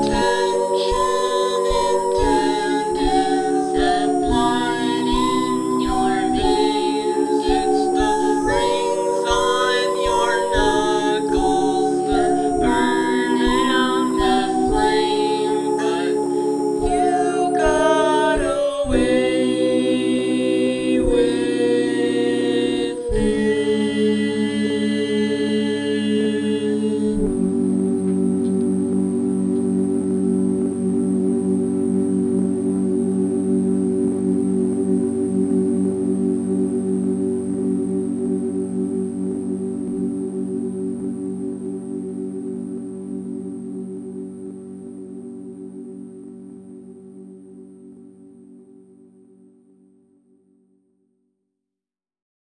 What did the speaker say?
the